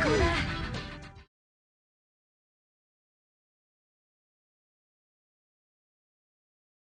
高だ。